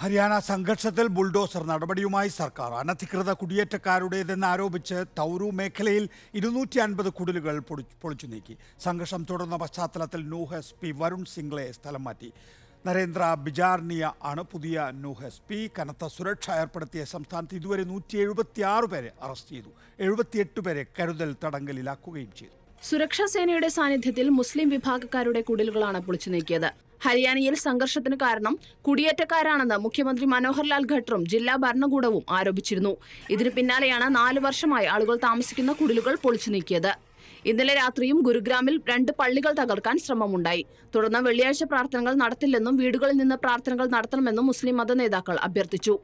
ഹരിയാന സംഘർഷത്തിൽ ബുൾഡോസർ നടപടിയുമായി സർക്കാർ അനധികൃത കുടിയേറ്റക്കാരുടേതെന്ന് ആരോപിച്ച് തൗരു മേഖലയിൽ ഇരുന്നൂറ്റി അൻപത് കുടിലുകൾ പൊളിച്ചു നീക്കി. സംഘർഷം തുടർന്ന പശ്ചാത്തലത്തിൽ നൂഹ് എസ് പി വരുൺ സിംഗ്ലെ സ്ഥലം മാറ്റി. നരേന്ദ്ര ബിജാർണിയ ആണ് പുതിയ നൂഹ് എസ് പി. കനത്ത സുരക്ഷ ഏർപ്പെടുത്തിയ സംസ്ഥാനത്ത് ഇതുവരെ നൂറ്റി എഴുപത്തി ആറ് പേരെ അറസ്റ്റ് ചെയ്തു. എഴുപത്തിയെട്ട് പേരെ കരുതൽ തടങ്കലിലാക്കുകയും ചെയ്തു. സുരക്ഷാ സേനയുടെ സാന്നിധ്യത്തിൽ മുസ്ലിം വിഭാഗക്കാരുടെ കുടിലുകളാണ് പൊളിച്ചു നീക്കിയത്. ഹരിയാനയിൽ സംഘർഷത്തിന് കാരണം കുടിയേറ്റക്കാരാണെന്ന് മുഖ്യമന്ത്രി മനോഹർലാൽ ഖട്ടറും ജില്ലാ ഭരണകൂടവും ആരോപിച്ചിരുന്നു. ഇതിനു പിന്നാലെയാണ് നാല് വർഷമായി ആളുകൾ താമസിക്കുന്ന കുടിലുകൾ പൊളിച്ചു നീക്കിയത്. ഇന്നലെ രാത്രിയും ഗുരുഗ്രാമിൽ രണ്ട് പള്ളികൾ തകർക്കാൻ ശ്രമമുണ്ടായി. തുടർന്ന് വെള്ളിയാഴ്ച പ്രാർത്ഥനകൾ നടത്തില്ലെന്നും വീടുകളിൽ നിന്ന് പ്രാർത്ഥനകൾ നടത്തണമെന്നും മുസ്ലിം മത നേതാക്കൾ അഭ്യർത്ഥിച്ചു.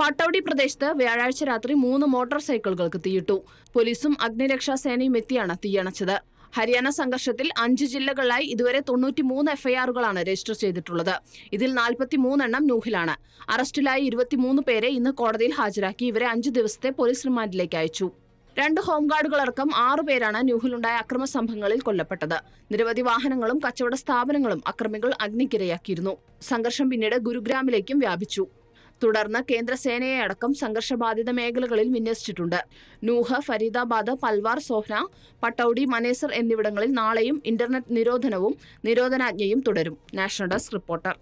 പട്ടൌടി പ്രദേശത്ത് വ്യാഴാഴ്ച രാത്രി മൂന്ന് മോട്ടോർ സൈക്കിളുകൾക്ക് തീയിട്ടു. പോലീസും അഗ്നിരക്ഷാ സേനയും എത്തിയാണ് തീയണച്ചത്. ഹരിയാന സംഘർഷത്തിൽ അഞ്ച് ജില്ലകളിലായി ഇതുവരെ തൊണ്ണൂറ്റി മൂന്ന് എഫ്ഐആറുകളാണ് രജിസ്റ്റർ ചെയ്തിട്ടുള്ളത്. ഇതിൽ നാൽപ്പത്തി മൂന്നെണ്ണം നൂഹിലാണ്. അറസ്റ്റിലായ ഇരുപത്തിമൂന്ന് പേരെ ഇന്ന് കോടതിയിൽ ഹാജരാക്കി. ഇവരെ അഞ്ച് ദിവസത്തെ പോലീസ് റിമാൻഡിലേക്ക് അയച്ചു. രണ്ട് ഹോംഗാർഡുകളടക്കം ആറുപേരാണ് ന്യൂഹിലുണ്ടായ അക്രമ സംഭവങ്ങളിൽ കൊല്ലപ്പെട്ടത്. നിരവധി വാഹനങ്ങളും കച്ചവട സ്ഥാപനങ്ങളും അക്രമികൾ അഗ്നിക്കിരയാക്കിയിരുന്നു. സംഘർഷം പിന്നീട് ഗുരുഗ്രാമിലേക്കും വ്യാപിച്ചു. തുടർന്ന് കേന്ദ്രസേനയെ അടക്കം സംഘർഷബാധിത മേഖലകളിൽ വിന്യസിച്ചിട്ടുണ്ട്. നൂഹ ഫരീദാബാദ് പൽവാർ സോഹ്ന പട്ടൌഡി മനേസർ എന്നിവിടങ്ങളിൽ നാളെയും ഇന്റർനെറ്റ് നിരോധനവും നിരോധനാജ്ഞയും തുടരും. National desk reporter.